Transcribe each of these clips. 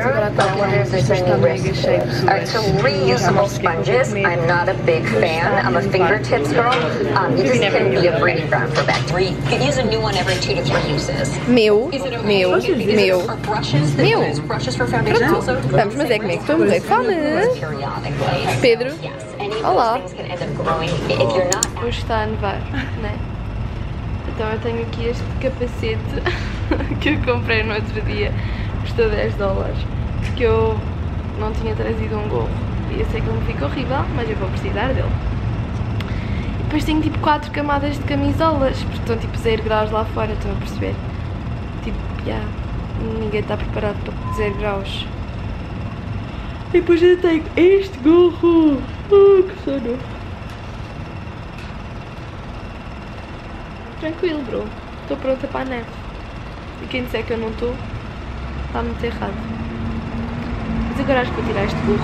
agora está aqui, isto está mega cheio de pessoas. Alright, so reusable sponges. I'm not a big fan. I'm a fingertips girl. Um, you just can be a breeding ground for bacteria. You can use a new one every two to three uses. Meu, Is it okay? meu, Is it meu. for brushes? Meu. Use brushes for foundation Pronto, also? vamos, mas é comigo que estou a morrer de fome. Periodically. Pedro, Yes. Any of Olá. those things can end up growing if you're not hoje está a nevar, né? Então eu tenho aqui este capacete que eu comprei no outro dia, custou 10 dólares, porque eu não tinha trazido um gorro. E eu sei que ele me fica horrível, mas eu vou precisar dele. E depois tenho tipo 4 camadas de camisolas, porque estão tipo 0 graus lá fora, estão a perceber? Tipo, já, ninguém está preparado para 0 graus. E depois eu tenho este gorro. Oh, que sono. Tranquilo, bro. Estou pronta para a neve. E quem disser que eu não estou, está muito errado. Mas agora acho que vou tirar este gorro.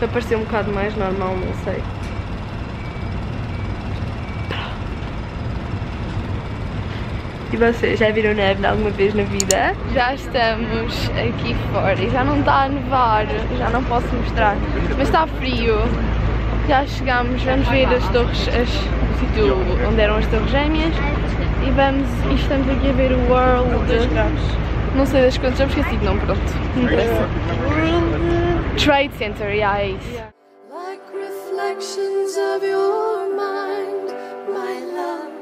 Para parecer um bocado mais normal, não sei. E vocês já viram neve alguma vez na vida? Já estamos aqui fora e já não está a nevar, já não posso mostrar, mas está frio. Já chegámos, vamos ver as torres, as, o sítio onde eram as torres gêmeas e vamos, e estamos aqui a ver o World. Não sei das quantas, já me esqueci de não, pronto. Não interessa. Trade Center, yeah, é isso. Like reflections of your mind, my love,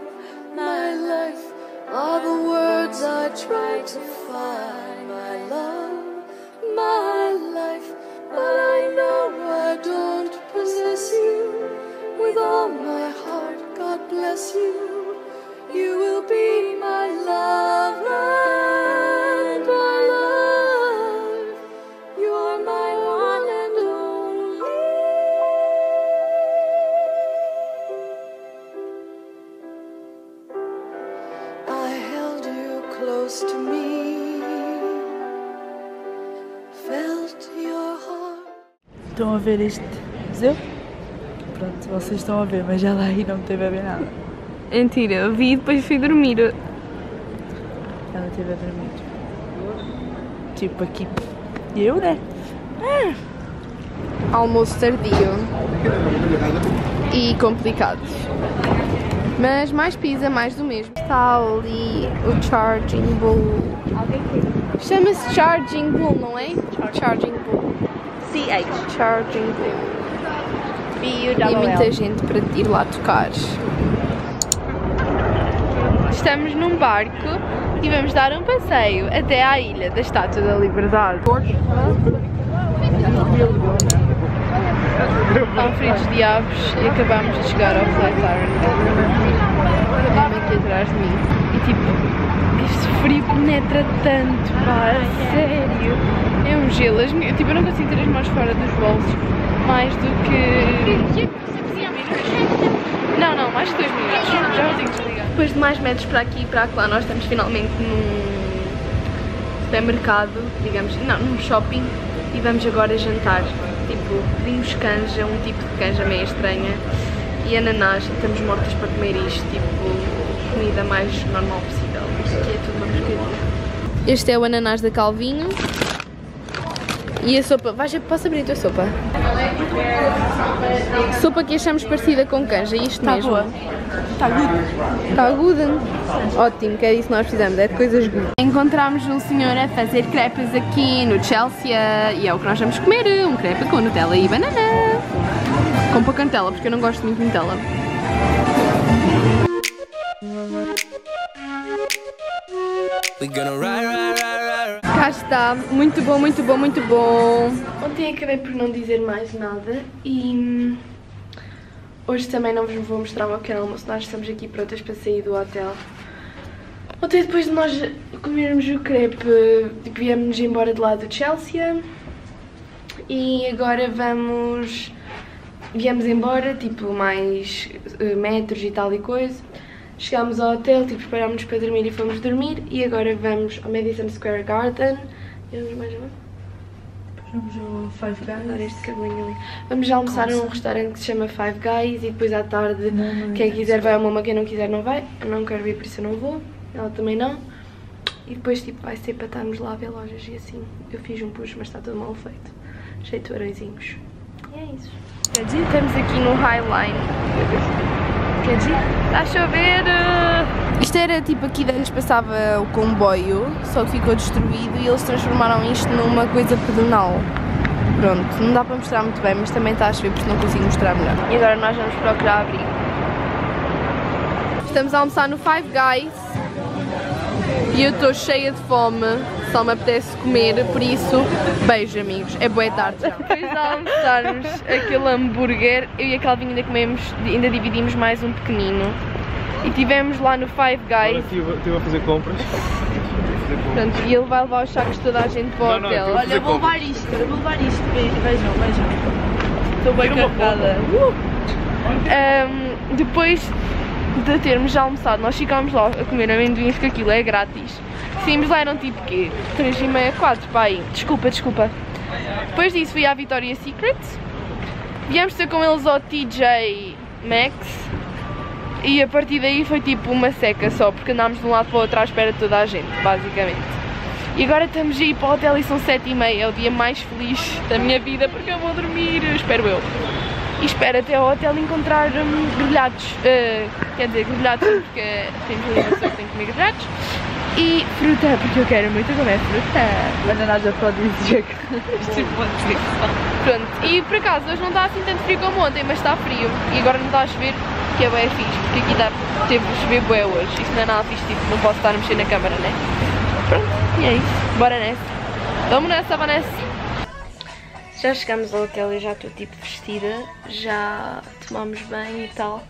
my life, are the words I try to find. My love, my life, Estão a ver este museu? Pronto, vocês estão a ver, mas ela aí não teve a ver nada. Mentira, eu vi e depois fui dormir. Ela teve a dormir. Tipo aqui. E eu, né? Almoço tardio e complicado. Mas mais pizza, mais do mesmo. Está ali o Charging Bull. Chama-se Charging Bull, não é? Charging Bull. CH. Charging Bull. E muita gente para ir lá tocar. Estamos num barco e vamos dar um passeio até à ilha da Estátua da Liberdade. Estão fritos de aves e acabamos de chegar ao Flatiron. Mesmo aqui atrás de mim. Tipo, este frio penetra tanto, pá, a sério. É um gelo. As minhas- tipo, eu não consigo ter as mãos fora dos bolsos mais do que. Não, não, mais de dois minutos. Já vou ter que desligar. Depois de mais metros para aqui e para lá, nós estamos finalmente num supermercado, digamos, não, num shopping e vamos agora jantar. Tipo, pedimos canja, um tipo de canja meio estranha e ananás e estamos mortas para comer isto, tipo, comida mais normal possível. Isto aqui é tudo uma porcaria. Este é o ananás da Calvinho. E a sopa, vais, posso abrir a tua sopa? Sopa que achamos parecida com canja, isto Tá mesmo. boa. Tá good. Está good? Ótimo, que é isso que nós fizemos, é de coisas good. Encontramos um senhor a fazer crepes aqui no Chelsea e é o que nós vamos comer, um crepe com Nutella e banana. Com pouca Nutella, porque eu não gosto muito de Nutella. Cá está, muito bom, muito bom, muito bom. Ontem acabei por não dizer mais nada e hum, hoje também não vos vou mostrar o meu pequeno almoço. Nós estamos aqui prontas para sair do hotel. Ontem depois de nós comermos o crepe, tipo, viemos embora de lá do Chelsea e agora vamos... Viemos embora, tipo, mais eh, metros e tal e coisa. Chegámos ao hotel, tipo, preparámos-nos para dormir e fomos dormir. E agora vamos ao Madison Square Garden. E vamos mais uma? Vamos ao Five Guys. Vamos almoçar num restaurante que se chama Five Guys e depois à tarde Mama quem quiser vai ao Mama, quem não quiser não vai. Eu não quero ir, por isso eu não vou. Ela também não. E depois tipo vai ser para estarmos lá a ver lojas e assim. Eu fiz um push, mas está tudo mal feito. Cheio de tubarõezinhos. E é isso. Quer dizer, estamos aqui no Highline. Quer dizer, está a chover! Isto era tipo aqui de antes passava o comboio, só que ficou destruído e eles transformaram isto numa coisa pedonal. Pronto, não dá para mostrar muito bem, mas também está a chover, por isso não consigo mostrar melhor. E agora nós vamos procurar abrigo. Estamos a almoçar no Five Guys e eu estou cheia de fome, só me apetece comer, por isso, beijo amigos, é boa tarde. Depois de almoçarmos aquele hambúrguer, eu e a Calvin ainda comemos, ainda dividimos mais um pequenino. E tivemos lá no Five Guys, Estive a fazer compras. portanto, e ele vai levar os sacos de toda a gente para o Não, não, hotel. eu Olha, eu vou levar isto, eu vou levar isto. Ve- Vejam, vejam. Estou bem carregada. Ahm, depois de termos já almoçado, nós ficámos lá a comer amendoins, que aquilo é grátis. Saímos lá, eram tipo quê? 3 e meia, 4, pá aí. Desculpa, desculpa. Depois disso fui à Victoria's Secret. Viemos ter com eles ao TJ Maxx. E a partir daí foi tipo uma seca só, porque andámos de um lado para o outro à espera de toda a gente, basicamente. E agora estamos a ir para o hotel e são 7 e meia, é o dia mais feliz da minha vida, porque eu vou dormir, espero eu. E espero até ao hotel encontrar hum, grelhados, eh, quer dizer, grelhados sim, porque temos ali uma pessoa que tem que comer grelhados. E fruta, porque eu quero muito comer fruta. Bananas afrodisíacas. Tipo. Pronto, e por acaso hoje não está assim tanto frio como ontem, mas está frio. E agora não está a chover, que é bem fixe, porque aqui dá, teve chover bué hoje. Isso não é nada fixe, tipo, não posso estar a mexer na câmara, né? Pronto, e é isso. Bora nessa. Vamos nessa, Vanessa. Já chegamos ao hotel e já estou tipo vestida, já tomamos bem e tal.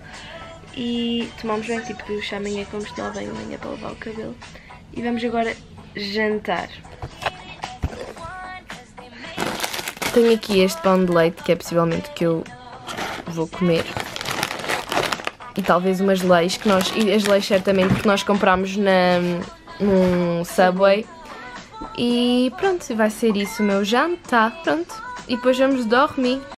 E tomamos bem, tipo, que o amanhã como tomar bem amanhã para lavar o cabelo. E vamos agora jantar. Tenho aqui este pão de leite, que é possivelmente o que eu vou comer. E talvez umas leis, que nós, e as leis certamente que nós compramos na, num Subway. E pronto, vai ser isso o meu jantar, pronto. E depois vamos dormir.